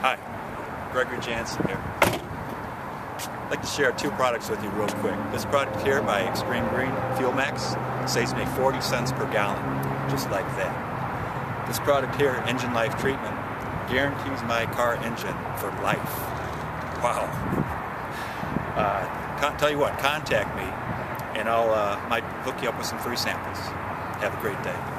Hi, Gregory Janssen here. I'd like to share two products with you real quick. This product here by Xtreme Green Fuel Max saves me 40 cents per gallon, just like that. This product here, Engine Life Treatment, guarantees my car engine for life. Wow. Uh, tell you what, contact me and I'll uh, might hook you up with some free samples. Have a great day.